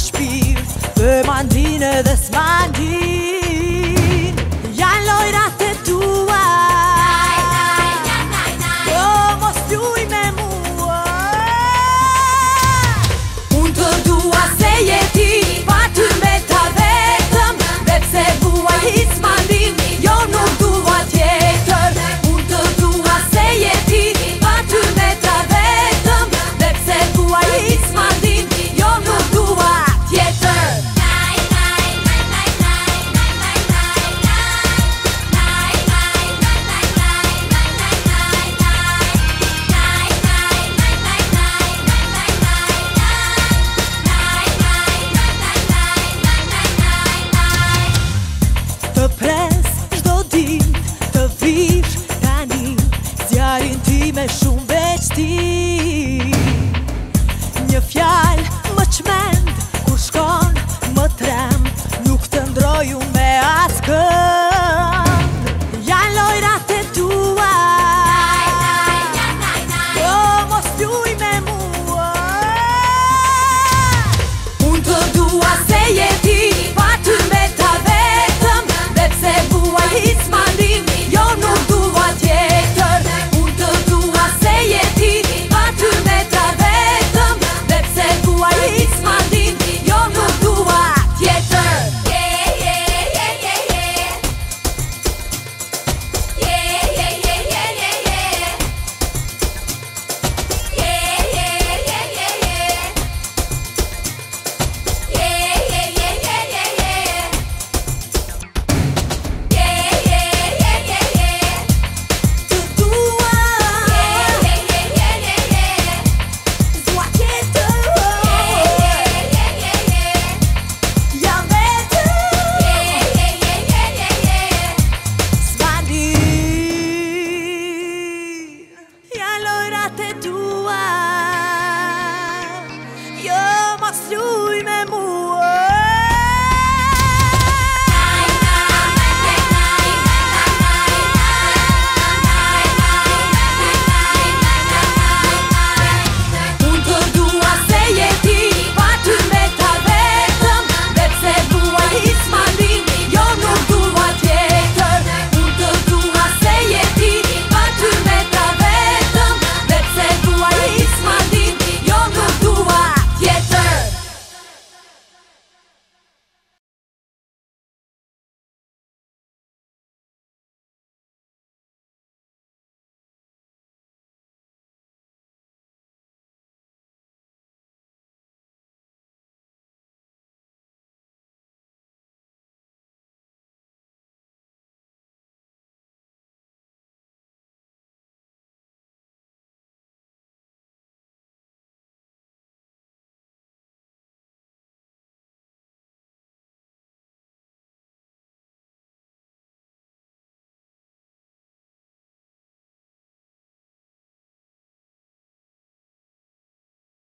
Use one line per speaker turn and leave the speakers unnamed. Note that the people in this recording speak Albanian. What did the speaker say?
spirit them and dine this do, me muovere